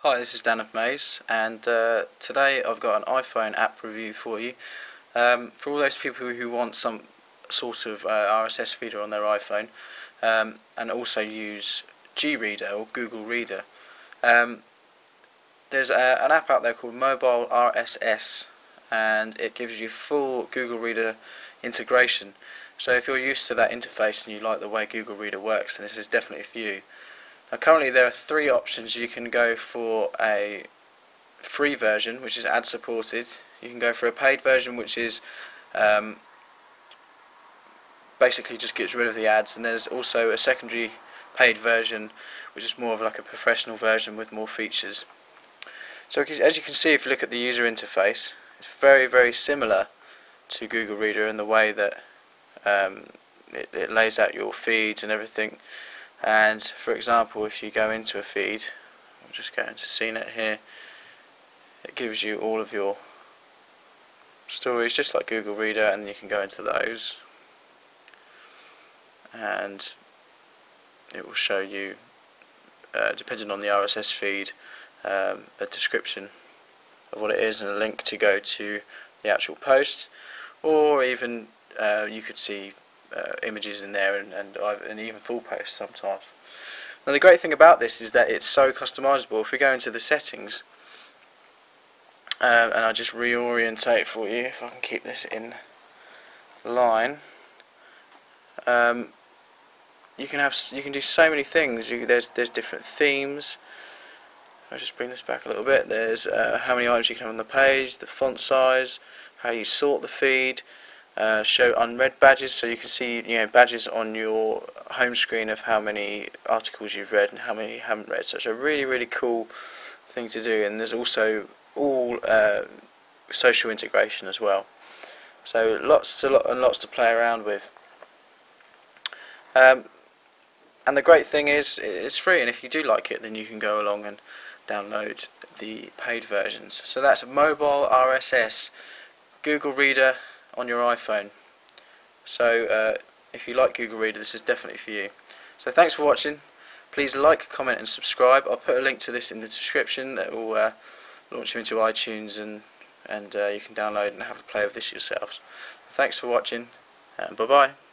Hi, this is Dan of Maze, and uh, today I've got an iPhone app review for you. Um, for all those people who want some sort of uh, RSS feeder on their iPhone, um, and also use G-Reader or Google Reader, um, there's a, an app out there called Mobile RSS, and it gives you full Google Reader integration. So if you're used to that interface and you like the way Google Reader works, then this is definitely for you. Now currently there are three options. You can go for a free version which is ad supported. You can go for a paid version which is um, basically just gets rid of the ads and there's also a secondary paid version which is more of like a professional version with more features. So as you can see if you look at the user interface it's very very similar to Google Reader in the way that um, it, it lays out your feeds and everything and for example if you go into a feed I'm just go into CNET here it gives you all of your stories just like Google Reader and you can go into those. And it will show you uh, depending on the RSS feed um, a description of what it is and a link to go to the actual post. Or even uh, you could see uh, images in there and, and, and even full posts sometimes. Now the great thing about this is that it's so customizable. If we go into the settings uh, and I just reorientate for you, if I can keep this in line, um, you can have you can do so many things. You, there's there's different themes. I'll just bring this back a little bit. There's uh, how many items you can have on the page, the font size, how you sort the feed, uh, show unread badges so you can see you know badges on your home screen of how many articles you've read and how many you haven't read. So it's a really really cool thing to do and there's also all uh, social integration as well. So lots to lot and lots to play around with. Um, and the great thing is it's free and if you do like it then you can go along and download the paid versions. So that's mobile RSS Google Reader on your iPhone. So uh, if you like Google Reader, this is definitely for you. So thanks for watching. Please like, comment and subscribe. I'll put a link to this in the description that will uh, launch you into iTunes and, and uh, you can download and have a play of this yourselves. Thanks for watching and bye bye.